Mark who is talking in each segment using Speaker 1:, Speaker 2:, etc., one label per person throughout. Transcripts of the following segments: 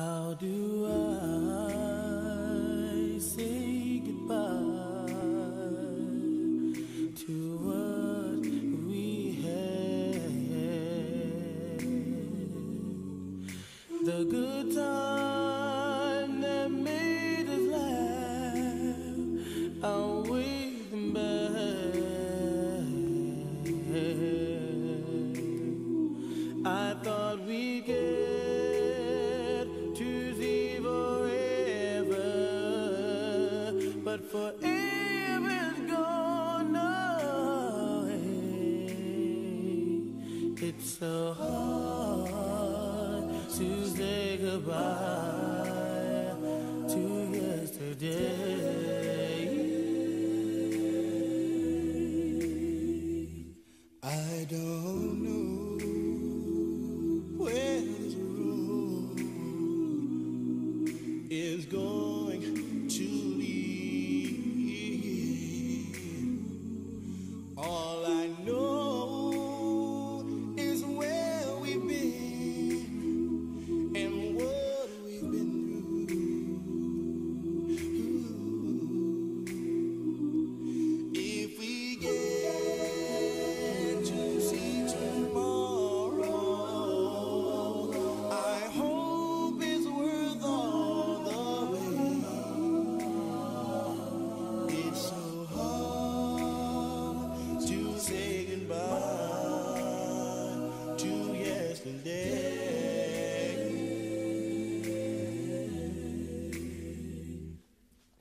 Speaker 1: How do I say goodbye to what we had? The good time but forever's gone. It's so hard to say goodbye to yesterday.
Speaker 2: I don't know where this is going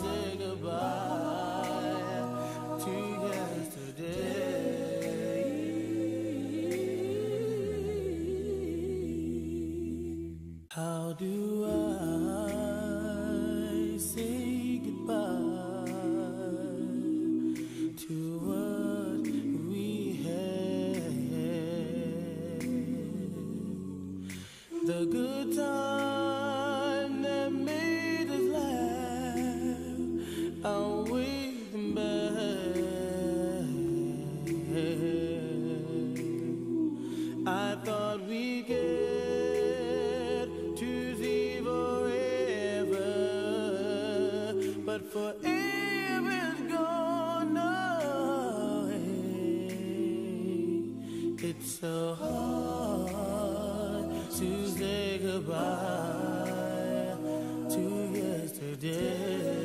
Speaker 1: say goodbye to yesterday. How do I say goodbye to what we had? The good time but forever is gone away. It's so hard to say goodbye to yesterday.